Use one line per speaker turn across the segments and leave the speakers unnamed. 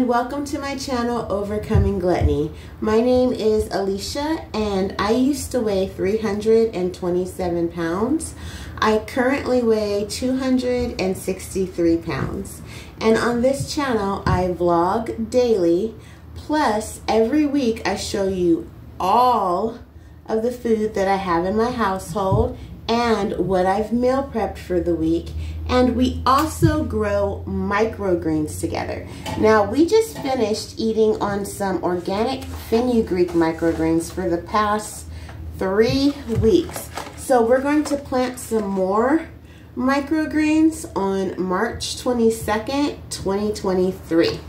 and welcome to my channel Overcoming Gluttony. My name is Alicia and I used to weigh 327 pounds. I currently weigh 263 pounds and on this channel I vlog daily plus every week I show you all of the food that I have in my household and what I've meal prepped for the week. And we also grow microgreens together. Now, we just finished eating on some organic fenugreek microgreens for the past three weeks. So we're going to plant some more microgreens on March 22nd, 2023.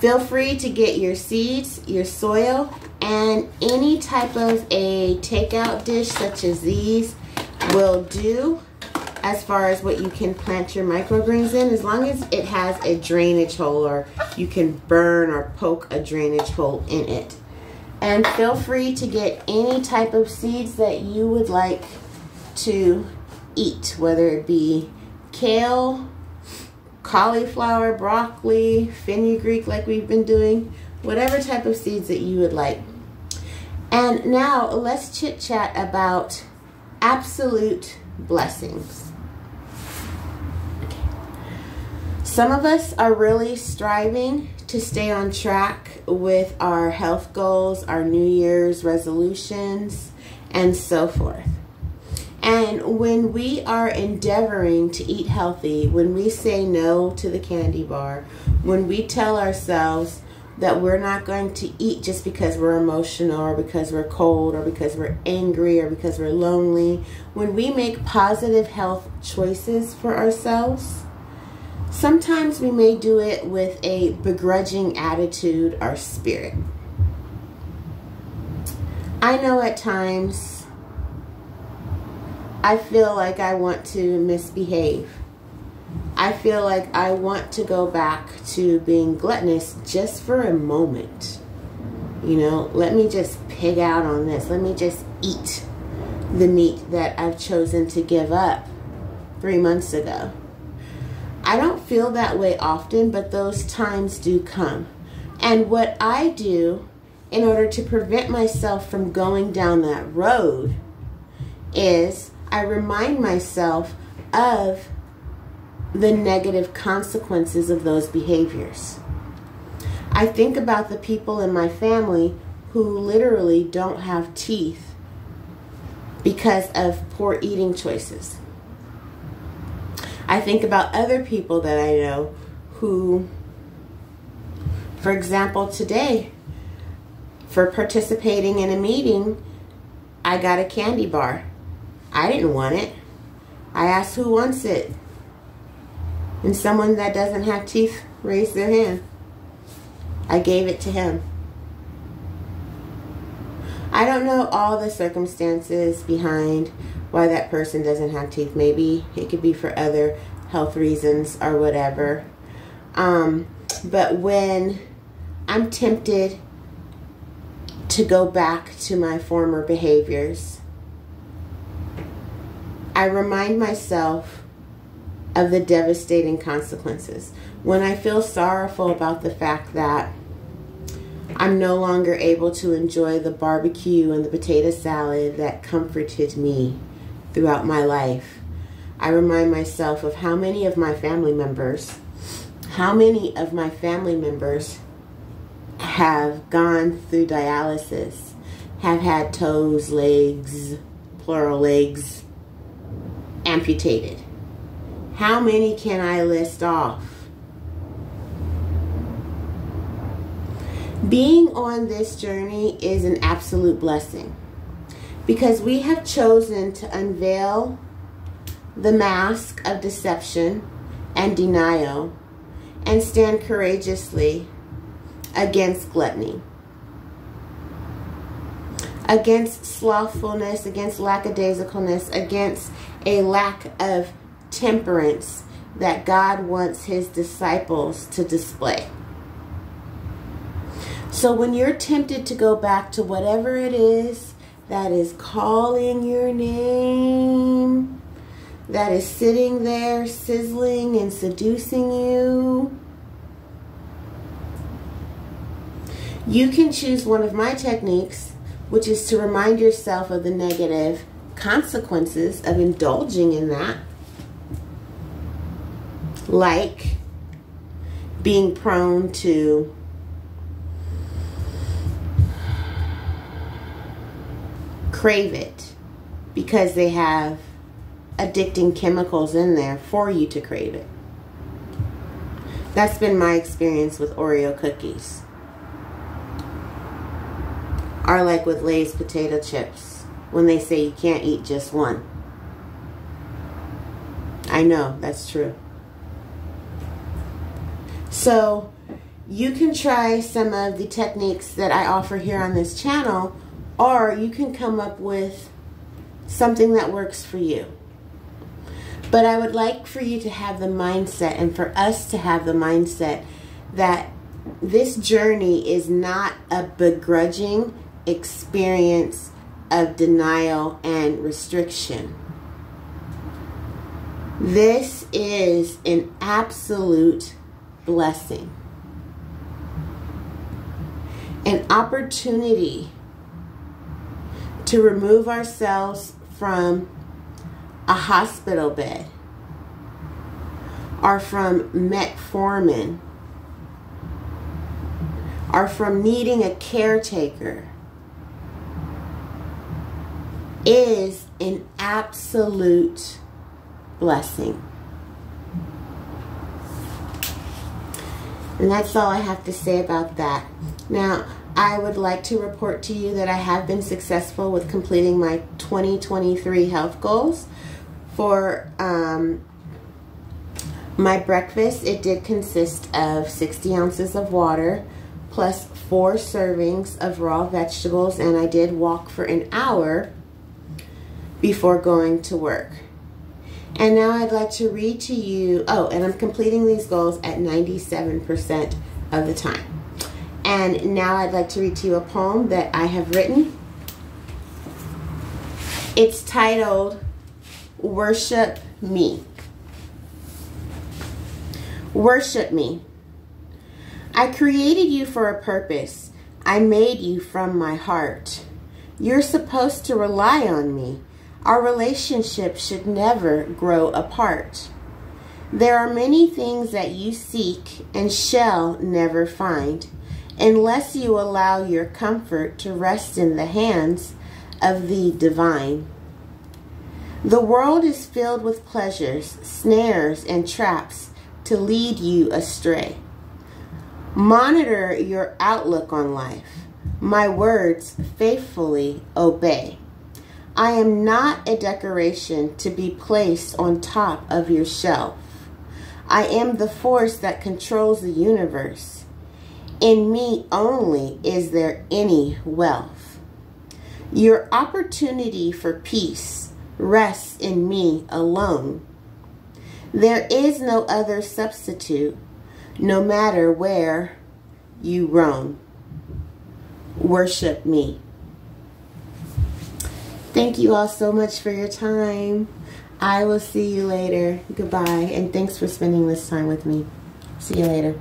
Feel free to get your seeds, your soil, and any type of a takeout dish such as these will do as far as what you can plant your microgreens in as long as it has a drainage hole or you can burn or poke a drainage hole in it. And feel free to get any type of seeds that you would like to eat, whether it be kale, cauliflower, broccoli, fenugreek like we've been doing, whatever type of seeds that you would like. And now let's chit chat about absolute blessings. Some of us are really striving to stay on track with our health goals, our New Year's resolutions, and so forth. And when we are endeavoring to eat healthy, when we say no to the candy bar, when we tell ourselves that we're not going to eat just because we're emotional or because we're cold or because we're angry or because we're lonely. When we make positive health choices for ourselves, sometimes we may do it with a begrudging attitude or spirit. I know at times I feel like I want to misbehave I feel like I want to go back to being gluttonous just for a moment. You know, let me just pig out on this. Let me just eat the meat that I've chosen to give up three months ago. I don't feel that way often, but those times do come. And what I do in order to prevent myself from going down that road is I remind myself of the negative consequences of those behaviors. I think about the people in my family who literally don't have teeth because of poor eating choices. I think about other people that I know who, for example, today, for participating in a meeting, I got a candy bar. I didn't want it. I asked who wants it. And someone that doesn't have teeth raised their hand. I gave it to him. I don't know all the circumstances behind why that person doesn't have teeth. Maybe it could be for other health reasons or whatever. Um, but when I'm tempted to go back to my former behaviors, I remind myself of the devastating consequences. When I feel sorrowful about the fact that I'm no longer able to enjoy the barbecue and the potato salad that comforted me throughout my life, I remind myself of how many of my family members, how many of my family members have gone through dialysis, have had toes, legs, plural legs, amputated how many can I list off? Being on this journey is an absolute blessing because we have chosen to unveil the mask of deception and denial and stand courageously against gluttony, against slothfulness, against lackadaisicalness, against a lack of temperance that God wants his disciples to display. So when you're tempted to go back to whatever it is that is calling your name, that is sitting there sizzling and seducing you, You can choose one of my techniques, which is to remind yourself of the negative consequences of indulging in that. Like being prone to crave it because they have addicting chemicals in there for you to crave it. That's been my experience with Oreo cookies. Or like with Lay's potato chips when they say you can't eat just one. I know, that's true. So you can try some of the techniques that I offer here on this channel or you can come up with something that works for you. But I would like for you to have the mindset and for us to have the mindset that this journey is not a begrudging experience of denial and restriction. This is an absolute blessing, an opportunity to remove ourselves from a hospital bed or from metformin or from needing a caretaker is an absolute blessing. And that's all I have to say about that. Now, I would like to report to you that I have been successful with completing my 2023 health goals. For um, my breakfast, it did consist of 60 ounces of water plus four servings of raw vegetables, and I did walk for an hour before going to work. And now I'd like to read to you, oh, and I'm completing these goals at 97% of the time. And now I'd like to read to you a poem that I have written. It's titled Worship Me. Worship me. I created you for a purpose. I made you from my heart. You're supposed to rely on me. Our relationship should never grow apart. There are many things that you seek and shall never find unless you allow your comfort to rest in the hands of the divine. The world is filled with pleasures, snares, and traps to lead you astray. Monitor your outlook on life. My words faithfully obey. I am not a decoration to be placed on top of your shelf. I am the force that controls the universe. In me only is there any wealth. Your opportunity for peace rests in me alone. There is no other substitute, no matter where you roam. Worship me. Thank you all so much for your time. I will see you later. Goodbye, and thanks for spending this time with me. See you later.